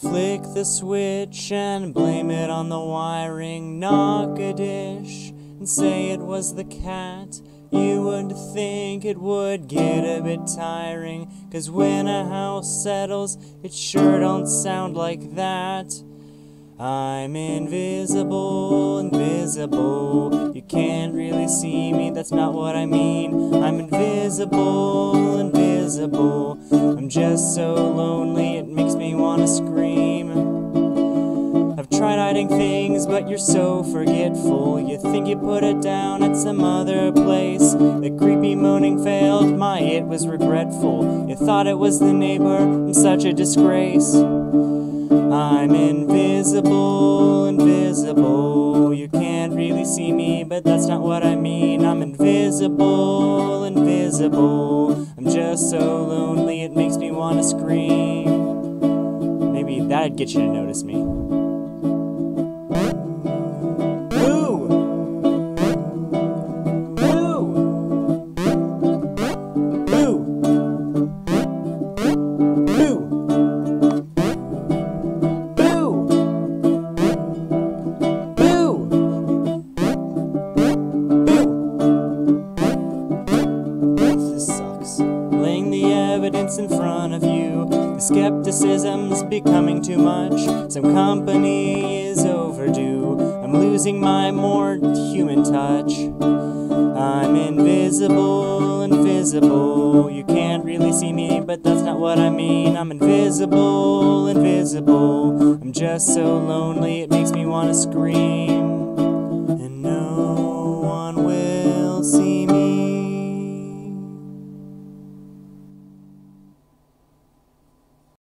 Flick the switch and blame it on the wiring. Knock a dish and say it was the cat. You would think it would get a bit tiring. Cause when a house settles, it sure don't sound like that. I'm invisible, invisible. You can't really see me, that's not what I mean. I'm invisible, invisible. I'm just so lonely, it makes me Things, but you're so forgetful. You think you put it down at some other place. The creepy moaning failed, my it was regretful. You thought it was the neighbor, I'm such a disgrace. I'm invisible, invisible. You can't really see me, but that's not what I mean. I'm invisible, invisible. I'm just so lonely, it makes me wanna scream. Maybe that'd get you to notice me. The evidence in front of you. The skepticism's becoming too much. Some company is overdue. I'm losing my more human touch. I'm invisible, invisible. You can't really see me, but that's not what I mean. I'm invisible, invisible. I'm just so lonely, it makes me wanna scream.